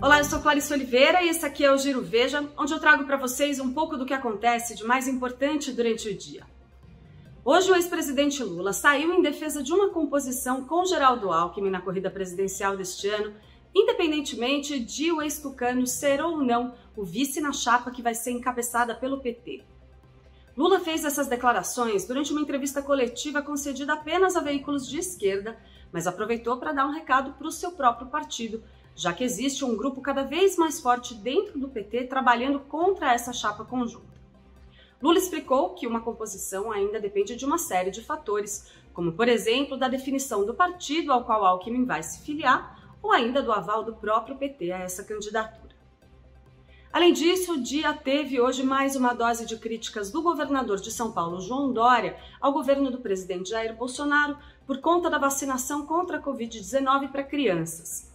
Olá, eu sou Clarice Oliveira e esse aqui é o Giro Veja, onde eu trago para vocês um pouco do que acontece de mais importante durante o dia. Hoje, o ex-presidente Lula saiu em defesa de uma composição com Geraldo Alckmin na corrida presidencial deste ano, independentemente de o ex-tucano ser ou não o vice na chapa que vai ser encabeçada pelo PT. Lula fez essas declarações durante uma entrevista coletiva concedida apenas a veículos de esquerda, mas aproveitou para dar um recado para o seu próprio partido, já que existe um grupo cada vez mais forte dentro do PT trabalhando contra essa chapa conjunta. Lula explicou que uma composição ainda depende de uma série de fatores, como, por exemplo, da definição do partido ao qual Alckmin vai se filiar ou ainda do aval do próprio PT a essa candidatura. Além disso, o dia teve hoje mais uma dose de críticas do governador de São Paulo, João Dória, ao governo do presidente Jair Bolsonaro por conta da vacinação contra a Covid-19 para crianças.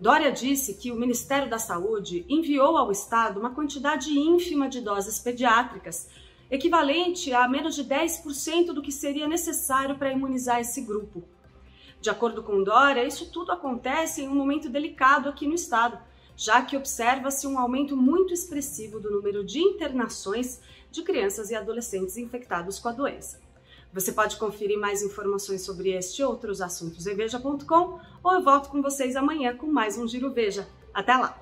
Dória disse que o Ministério da Saúde enviou ao Estado uma quantidade ínfima de doses pediátricas, equivalente a menos de 10% do que seria necessário para imunizar esse grupo. De acordo com Dória, isso tudo acontece em um momento delicado aqui no Estado, já que observa-se um aumento muito expressivo do número de internações de crianças e adolescentes infectados com a doença. Você pode conferir mais informações sobre este e outros assuntos em veja.com ou eu volto com vocês amanhã com mais um Giro Veja. Até lá!